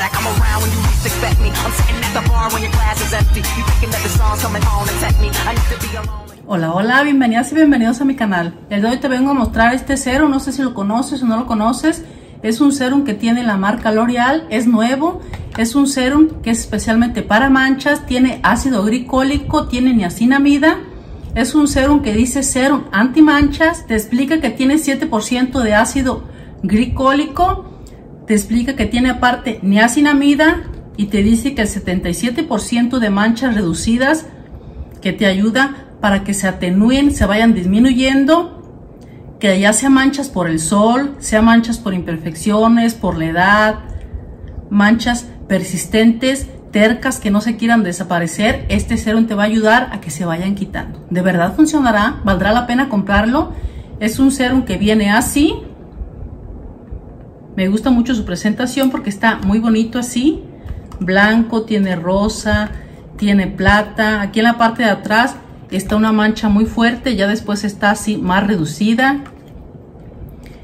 I'm sitting at the bar when your glass is empty. You the me. I need to be. Hola, hola, bienvenidas y bienvenidos a mi canal. El de hoy te vengo a mostrar este serum, no sé si lo conoces o no lo conoces. Es un serum que tiene la marca L'Oreal, es nuevo, es un serum que es especialmente para manchas, tiene ácido glicólico, tiene niacinamida. Es un serum que dice serum anti manchas, te explica que tiene 7% de ácido glicólico, te explica que tiene aparte niacinamida y te dice que el 77% de manchas reducidas que te ayuda para que se atenúen, se vayan disminuyendo, que ya sea manchas por el sol, sea manchas por imperfecciones, por la edad, manchas persistentes, tercas que no se quieran desaparecer, este serum te va a ayudar a que se vayan quitando. De verdad funcionará, valdrá la pena comprarlo. Es un serum que viene así. Me gusta mucho su presentación porque está muy bonito así. Blanco, tiene rosa, tiene plata. Aquí en la parte de atrás está una mancha muy fuerte, ya después está así más reducida.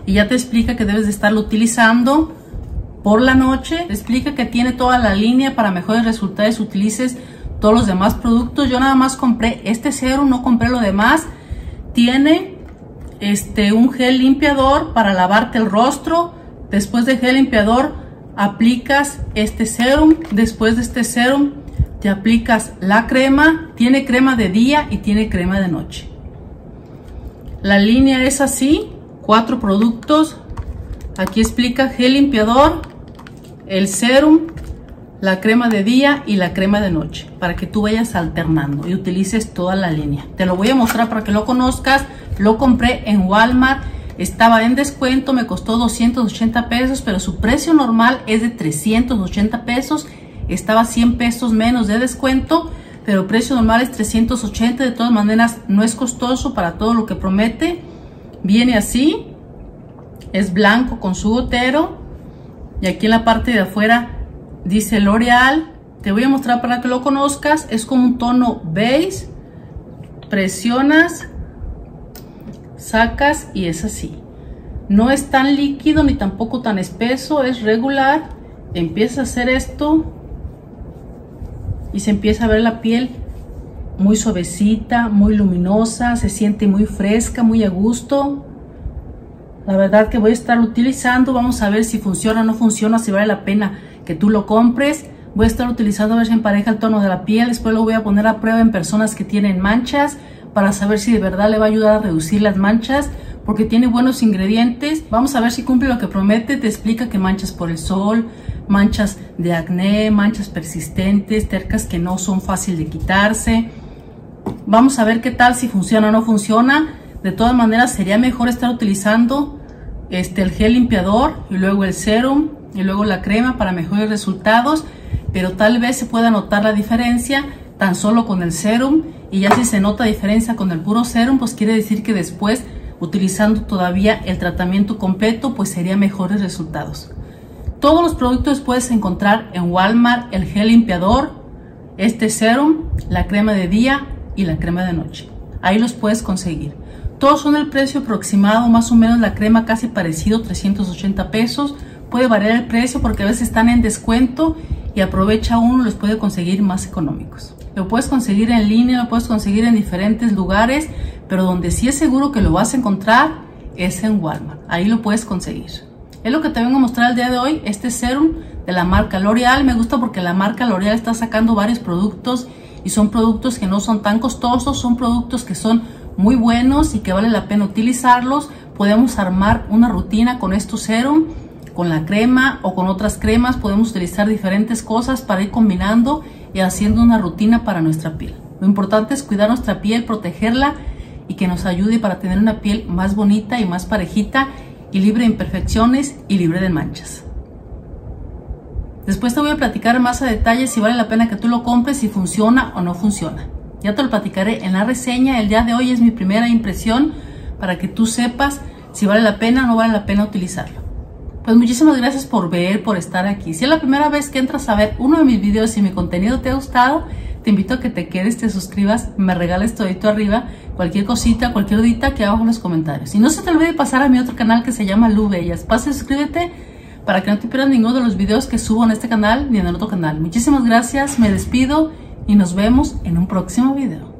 Y ya te explica que debes de estarlo utilizando por la noche. Te explica que tiene toda la línea para mejores resultados, utilices todos los demás productos. Yo nada más compré este serum, no compré lo demás. Tiene este un gel limpiador para lavarte el rostro. Después de gel limpiador aplicas este serum. Después de este serum te aplicas la crema, tiene crema de día y tiene crema de noche. La línea es así, cuatro productos. Aquí explica gel limpiador, el serum, la crema de día y la crema de noche, para que tú vayas alternando y utilices toda la línea. Te lo voy a mostrar para que lo conozcas. Lo compré en Walmart, estaba en descuento, me costó 280 pesos, pero su precio normal es de 380 pesos estaba 100 pesos menos de descuento, pero el precio normal es 380. De todas maneras, no es costoso para todo lo que promete. Viene así, es blanco con su gotero. Y aquí en la parte de afuera dice L'Oreal. Te voy a mostrar para que lo conozcas. Es como un tono beige. Presionas, sacas y es así. No es tan líquido ni tampoco tan espeso, es regular. Empieza a hacer esto y se empieza a ver la piel muy suavecita, muy luminosa, se siente muy fresca, muy a gusto. La verdad que voy a estar utilizando, vamos a ver si funciona o no funciona, si vale la pena que tú lo compres. Voy a estar utilizando a ver si empareja el tono de la piel, después lo voy a poner a prueba en personas que tienen manchas para saber si de verdad le va a ayudar a reducir las manchas porque tiene buenos ingredientes. Vamos a ver si cumple lo que promete, te explica que manchas por el sol, manchas de acné, manchas persistentes, tercas que no son fáciles de quitarse. Vamos a ver qué tal, si funciona o no funciona. De todas maneras, sería mejor estar utilizando este, el gel limpiador y luego el serum y luego la crema para mejores resultados. Pero tal vez se pueda notar la diferencia tan solo con el serum y ya si se nota diferencia con el puro serum, pues quiere decir que después utilizando todavía el tratamiento completo, pues sería mejores resultados. Todos los productos puedes encontrar en Walmart, el gel limpiador, este serum, la crema de día y la crema de noche. Ahí los puedes conseguir. Todos son el precio aproximado, más o menos la crema casi parecido, 380 pesos. Puede variar el precio porque a veces están en descuento y aprovecha uno, los puede conseguir más económicos. Lo puedes conseguir en línea, lo puedes conseguir en diferentes lugares, pero donde sí es seguro que lo vas a encontrar es en Walmart. Ahí lo puedes conseguir. Es lo que te vengo a mostrar el día de hoy, este serum de la marca L'Oreal. Me gusta porque la marca L'Oreal está sacando varios productos y son productos que no son tan costosos, son productos que son muy buenos y que vale la pena utilizarlos. Podemos armar una rutina con estos serum, con la crema o con otras cremas. Podemos utilizar diferentes cosas para ir combinando y haciendo una rutina para nuestra piel. Lo importante es cuidar nuestra piel, protegerla y que nos ayude para tener una piel más bonita y más parejita y libre de imperfecciones y libre de manchas. Después te voy a platicar más a detalle si vale la pena que tú lo compres, si funciona o no funciona. Ya te lo platicaré en la reseña. El día de hoy es mi primera impresión para que tú sepas si vale la pena o no vale la pena utilizarlo. Pues muchísimas gracias por ver, por estar aquí. Si es la primera vez que entras a ver uno de mis videos y mi contenido te ha gustado, te invito a que te quedes, te suscribas, me regales todito arriba, cualquier cosita, cualquier dudita que abajo en los comentarios. Y no se te olvide pasar a mi otro canal que se llama Lu Bellas. Pase, suscríbete para que no te pierdas ninguno de los videos que subo en este canal ni en el otro canal. Muchísimas gracias, me despido y nos vemos en un próximo video.